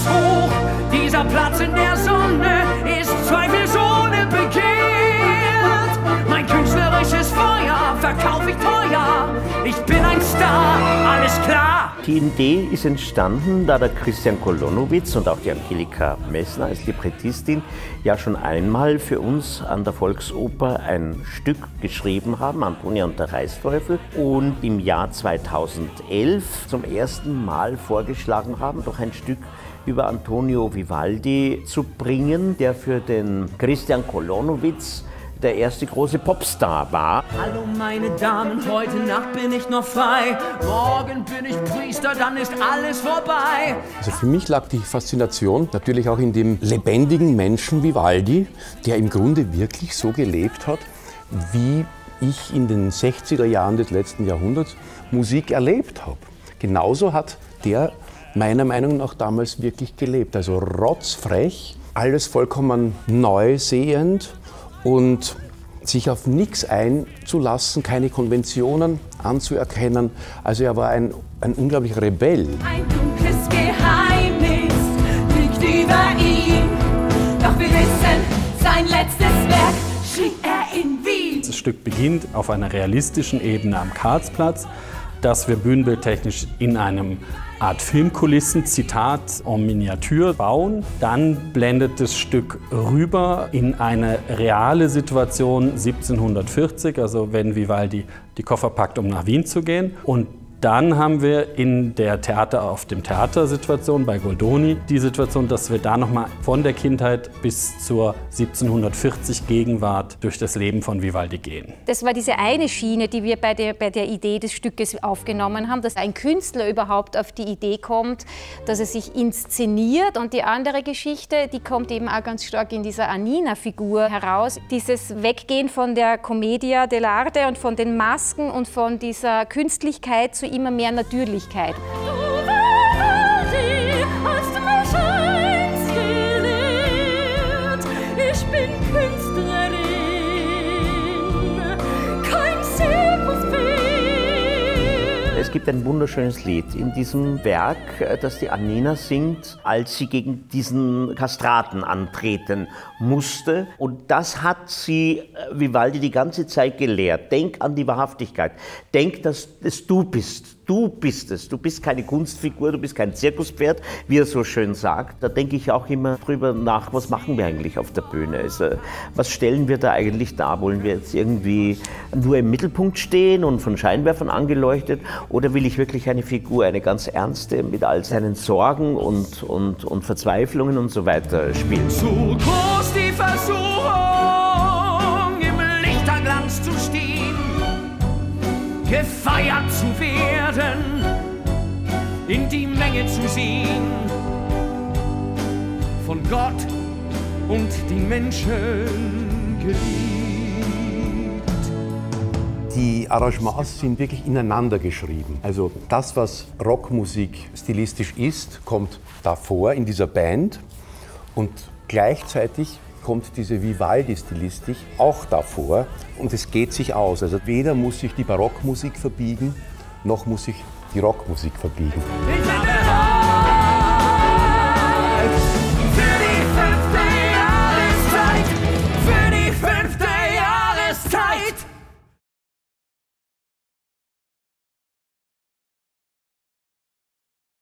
ist hoch, dieser Platz in der Sonne ist zweifelsohne begehrt. Mein künstlerisches Feuer verkaufe ich bin ein Star, alles klar. Die Idee ist entstanden, da der Christian Kolonowitz und auch die Angelika Messner als Librettistin ja schon einmal für uns an der Volksoper ein Stück geschrieben haben, Antonia und der Reisteufel, und im Jahr 2011 zum ersten Mal vorgeschlagen haben, doch ein Stück über Antonio Vivaldi zu bringen, der für den Christian Kolonowitz der erste große Popstar war. Hallo meine Damen, heute Nacht bin ich noch frei. Morgen bin ich Priester, dann ist alles vorbei. Also für mich lag die Faszination natürlich auch in dem lebendigen Menschen Vivaldi, der im Grunde wirklich so gelebt hat, wie ich in den 60er Jahren des letzten Jahrhunderts Musik erlebt habe. Genauso hat der meiner Meinung nach damals wirklich gelebt. Also rotzfrech, alles vollkommen neu sehend und sich auf nichts einzulassen, keine Konventionen anzuerkennen. Also er war ein, ein unglaublicher Rebell. Ein dunkles Geheimnis liegt über ihm. Doch wir wissen, sein letztes Werk schrieb er in Wien. Das Stück beginnt auf einer realistischen Ebene am Karlsplatz, das wir bühnenbildtechnisch in einem Art Filmkulissen, Zitat en Miniatur bauen. Dann blendet das Stück rüber in eine reale Situation 1740, also wenn Vivaldi die Koffer packt, um nach Wien zu gehen. Und dann haben wir in der Theater auf dem Theatersituation bei Goldoni die Situation, dass wir da nochmal von der Kindheit bis zur 1740 Gegenwart durch das Leben von Vivaldi gehen. Das war diese eine Schiene, die wir bei der, bei der Idee des Stückes aufgenommen haben, dass ein Künstler überhaupt auf die Idee kommt, dass er sich inszeniert. Und die andere Geschichte, die kommt eben auch ganz stark in dieser Anina-Figur heraus. Dieses Weggehen von der Commedia dell'arte und von den Masken und von dieser Künstlichkeit zu immer mehr Natürlichkeit. Es gibt ein wunderschönes Lied in diesem Werk, äh, das die Anina singt, als sie gegen diesen Kastraten antreten musste. Und das hat sie äh, Vivaldi die ganze Zeit gelehrt. Denk an die Wahrhaftigkeit. Denk, dass es du bist. Du bist es. Du bist keine Kunstfigur, du bist kein Zirkuspferd, wie er so schön sagt. Da denke ich auch immer drüber nach, was machen wir eigentlich auf der Bühne? Also, was stellen wir da eigentlich dar? Wollen wir jetzt irgendwie nur im Mittelpunkt stehen und von Scheinwerfern angeleuchtet? Oder will ich wirklich eine Figur, eine ganz ernste, mit all seinen Sorgen und, und, und Verzweiflungen und so weiter spielen? Zu groß die Versuchung, im Lichterglanz zu stehen, gefeiert zu werden, in die Menge zu sehen, von Gott und den Menschen geliebt. Die Arrangements sind wirklich ineinander geschrieben. Also das, was Rockmusik stilistisch ist, kommt davor in dieser Band und gleichzeitig kommt diese Vivaldi-Stilistik auch davor und es geht sich aus. Also weder muss sich die Barockmusik verbiegen, noch muss sich die Rockmusik verbiegen.